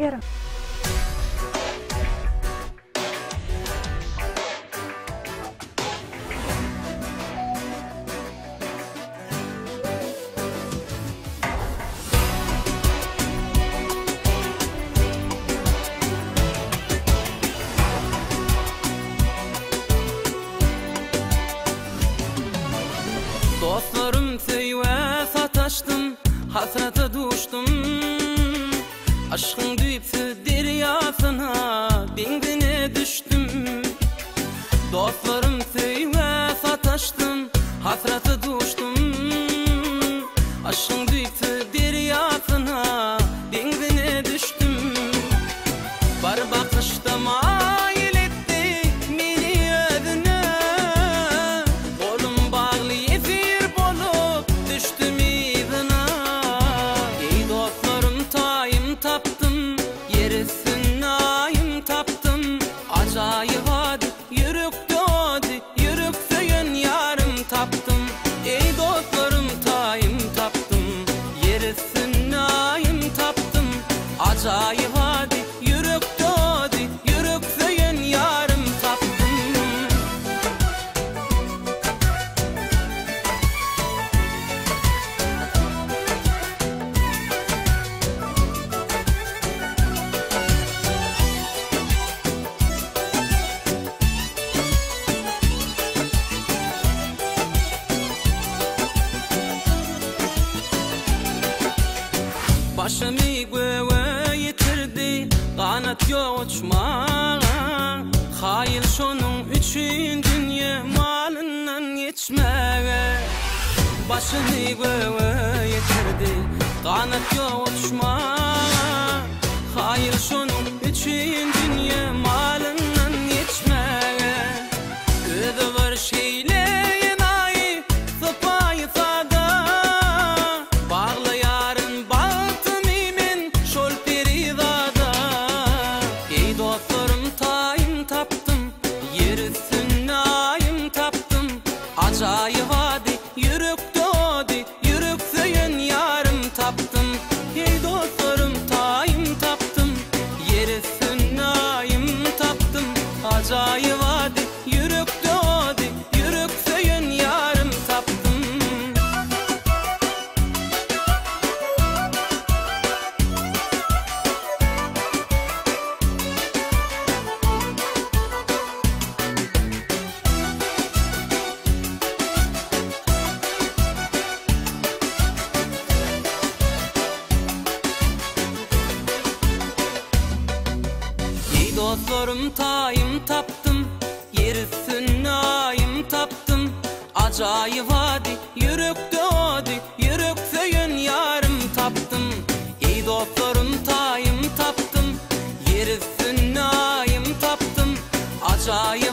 yarım. Dostlarım seyve sataştım Hasrete düştüm Aşkın düpü deryasına Dengine düştüm. Dostlarım söyle sataştım Hasrata düştüm. Aşkın Acayip hadi yürüp dodi Yürüp föyün yarım tapdım Başımı hayat yoçma Hayır şunun üçün dünya malından geçme Başını göğe yetirdi Kanat yoçma Mozlorum tayım taptım Yer üstün ayım taptım. Acayip vadi yürüktü odi Yürük söyün yarım taptım. İyi dostlarım tayım taptım Yer üstün ayım taptım. Acayip